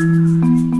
Música